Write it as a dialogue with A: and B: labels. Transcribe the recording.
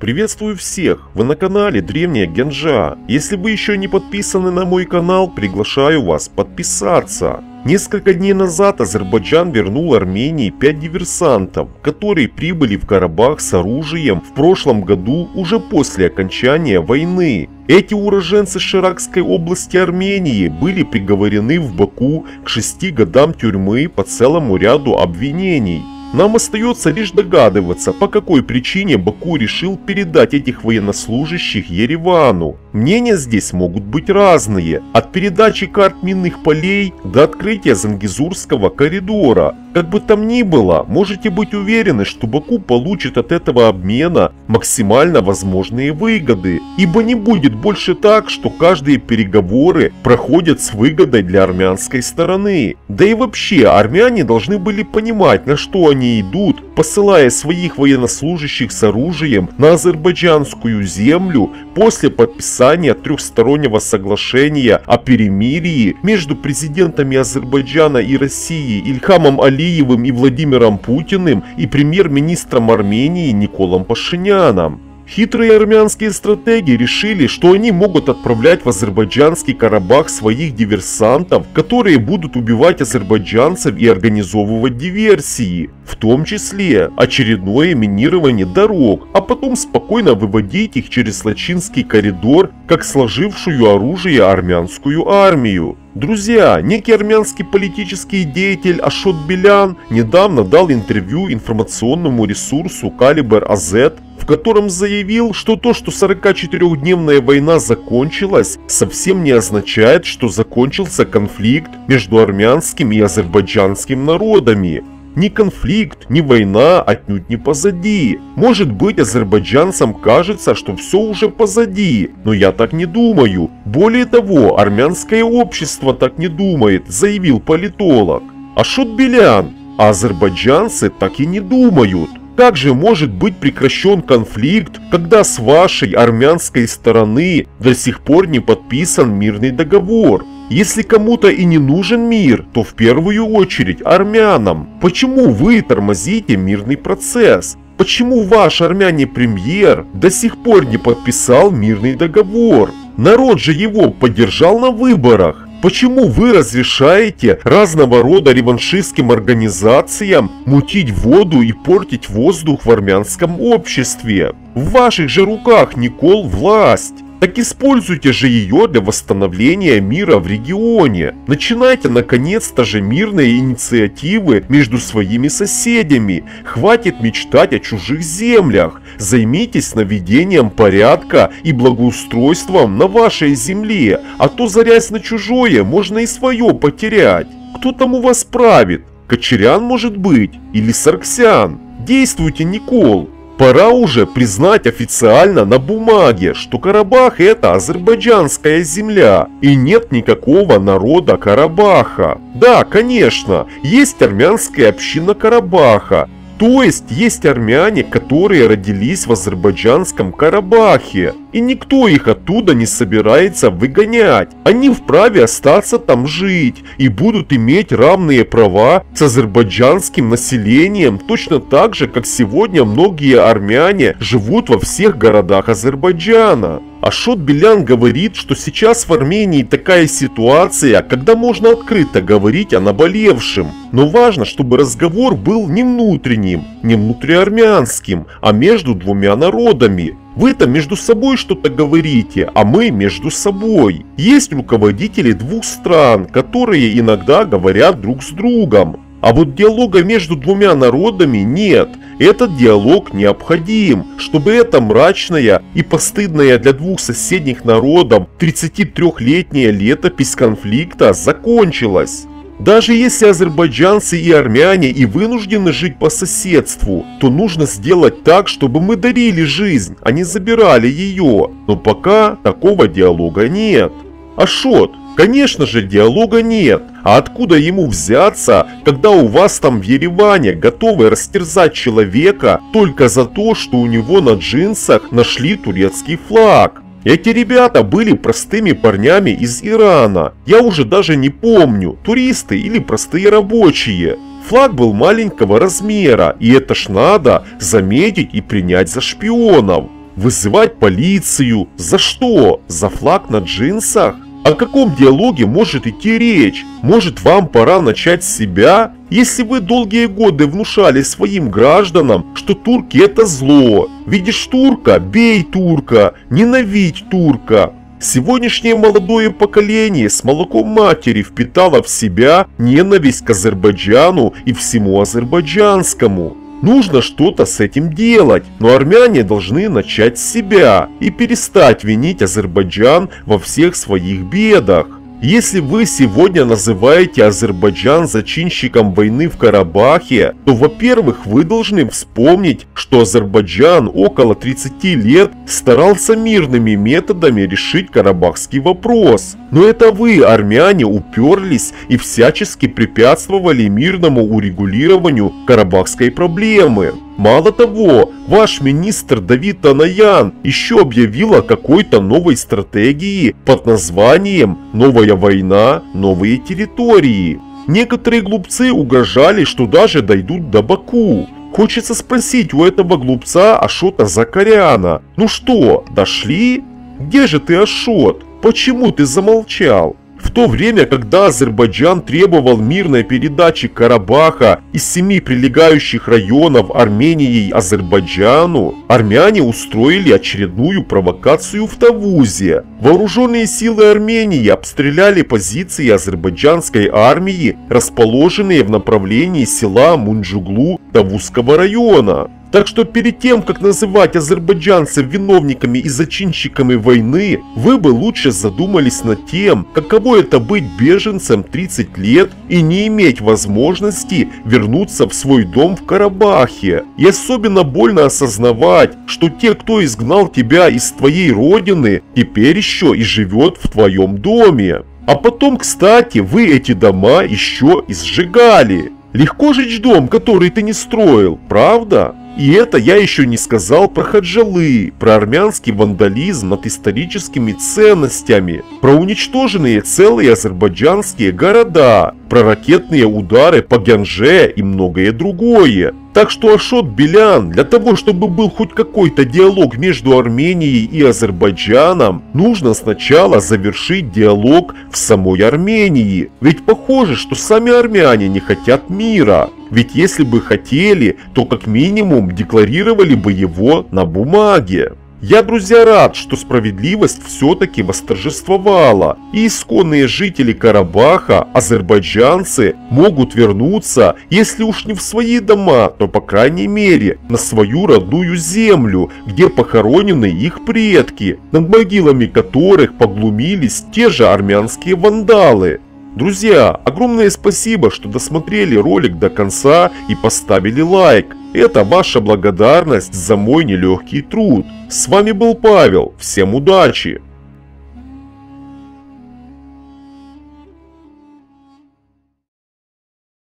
A: Приветствую всех! Вы на канале Древняя Генжа. Если вы еще не подписаны на мой канал, приглашаю вас подписаться. Несколько дней назад Азербайджан вернул Армении 5 диверсантов, которые прибыли в Карабах с оружием в прошлом году уже после окончания войны. Эти уроженцы Ширакской области Армении были приговорены в Баку к 6 годам тюрьмы по целому ряду обвинений. Нам остается лишь догадываться, по какой причине Баку решил передать этих военнослужащих Еревану. Мнения здесь могут быть разные, от передачи карт минных полей до открытия Зангизурского коридора. Как бы там ни было, можете быть уверены, что Баку получит от этого обмена максимально возможные выгоды, ибо не будет больше так, что каждые переговоры проходят с выгодой для армянской стороны. Да и вообще, армяне должны были понимать, на что они идут, посылая своих военнослужащих с оружием на азербайджанскую землю после подписания трехстороннего соглашения о перемирии между президентами Азербайджана и России Ильхамом Али Алиевым и Владимиром Путиным и премьер-министром Армении Николом Пашиняном. Хитрые армянские стратеги решили, что они могут отправлять в азербайджанский Карабах своих диверсантов, которые будут убивать азербайджанцев и организовывать диверсии, в том числе очередное минирование дорог, а потом спокойно выводить их через Лачинский коридор, как сложившую оружие армянскую армию. Друзья, некий армянский политический деятель Ашот Белян недавно дал интервью информационному ресурсу Калибр Азет в котором заявил, что то, что 44-дневная война закончилась, совсем не означает, что закончился конфликт между армянским и азербайджанским народами. Ни конфликт, ни война отнюдь не позади. Может быть азербайджанцам кажется, что все уже позади, но я так не думаю. Более того, армянское общество так не думает, заявил политолог. Ашот Белян, а азербайджанцы так и не думают. Как же может быть прекращен конфликт, когда с вашей армянской стороны до сих пор не подписан мирный договор? Если кому-то и не нужен мир, то в первую очередь армянам. Почему вы тормозите мирный процесс? Почему ваш армяне-премьер до сих пор не подписал мирный договор? Народ же его поддержал на выборах. Почему вы разрешаете разного рода реваншистским организациям мутить воду и портить воздух в армянском обществе? В ваших же руках, Никол, власть. Так используйте же ее для восстановления мира в регионе. Начинайте наконец-то же мирные инициативы между своими соседями. Хватит мечтать о чужих землях. Займитесь наведением порядка и благоустройством на вашей земле, а то зарясь на чужое, можно и свое потерять. Кто там у вас правит? Кочерян может быть? Или Сарксян? Действуйте, Никол! Пора уже признать официально на бумаге, что Карабах это азербайджанская земля и нет никакого народа Карабаха. Да, конечно, есть армянская община Карабаха, то есть есть армяне, которые родились в азербайджанском Карабахе, и никто их оттуда не собирается выгонять. Они вправе остаться там жить и будут иметь равные права с азербайджанским населением, точно так же, как сегодня многие армяне живут во всех городах Азербайджана. Ашот Белян говорит, что сейчас в Армении такая ситуация, когда можно открыто говорить о наболевшем. Но важно, чтобы разговор был не внутренним, не внутриармянским, а между двумя народами. Вы-то между собой что-то говорите, а мы между собой. Есть руководители двух стран, которые иногда говорят друг с другом. А вот диалога между двумя народами нет. Этот диалог необходим, чтобы эта мрачная и постыдная для двух соседних народов 33-летняя летопись конфликта закончилась. Даже если азербайджанцы и армяне и вынуждены жить по соседству, то нужно сделать так, чтобы мы дарили жизнь, а не забирали ее. Но пока такого диалога нет. Ашот, конечно же диалога нет. А откуда ему взяться, когда у вас там в Ереване готовы растерзать человека только за то, что у него на джинсах нашли турецкий флаг? Эти ребята были простыми парнями из Ирана. Я уже даже не помню, туристы или простые рабочие. Флаг был маленького размера, и это ж надо заметить и принять за шпионов. Вызывать полицию? За что? За флаг на джинсах? О каком диалоге может идти речь? Может вам пора начать с себя? Если вы долгие годы внушали своим гражданам, что турки это зло, видишь турка – бей турка, ненавидь турка. Сегодняшнее молодое поколение с молоком матери впитало в себя ненависть к Азербайджану и всему азербайджанскому. Нужно что-то с этим делать, но армяне должны начать с себя и перестать винить Азербайджан во всех своих бедах. Если вы сегодня называете Азербайджан зачинщиком войны в Карабахе, то, во-первых, вы должны вспомнить, что Азербайджан около 30 лет старался мирными методами решить карабахский вопрос. Но это вы, армяне, уперлись и всячески препятствовали мирному урегулированию карабахской проблемы. Мало того, ваш министр Давид Анаян еще объявил о какой-то новой стратегии под названием «Новая война, новые территории». Некоторые глупцы угрожали, что даже дойдут до Баку. Хочется спросить у этого глупца Ашота Закаряна. Ну что, дошли? Где же ты, Ашот? Почему ты замолчал? В то время, когда Азербайджан требовал мирной передачи Карабаха из семи прилегающих районов Армении Азербайджану, армяне устроили очередную провокацию в Тавузе. Вооруженные силы Армении обстреляли позиции азербайджанской армии, расположенные в направлении села Мунджуглу Тавузского района. Так что перед тем, как называть азербайджанцев виновниками и зачинщиками войны, вы бы лучше задумались над тем, каково это быть беженцем 30 лет и не иметь возможности вернуться в свой дом в Карабахе. И особенно больно осознавать, что те, кто изгнал тебя из твоей родины, теперь еще и живет в твоем доме. А потом, кстати, вы эти дома еще и сжигали. Легко жить дом, который ты не строил, правда? И это я еще не сказал про хаджалы, про армянский вандализм над историческими ценностями, про уничтоженные целые азербайджанские города, про ракетные удары по Гянже и многое другое. Так что Ашот Белян, для того чтобы был хоть какой-то диалог между Арменией и Азербайджаном, нужно сначала завершить диалог в самой Армении. Ведь похоже, что сами армяне не хотят мира. Ведь если бы хотели, то как минимум декларировали бы его на бумаге. Я, друзья, рад, что справедливость все-таки восторжествовала, и исконные жители Карабаха, азербайджанцы, могут вернуться, если уж не в свои дома, то по крайней мере на свою родную землю, где похоронены их предки, над могилами которых поглумились те же армянские вандалы. Друзья, огромное спасибо, что досмотрели ролик до конца и поставили лайк. Это ваша благодарность за мой нелегкий труд. С вами был Павел. Всем удачи!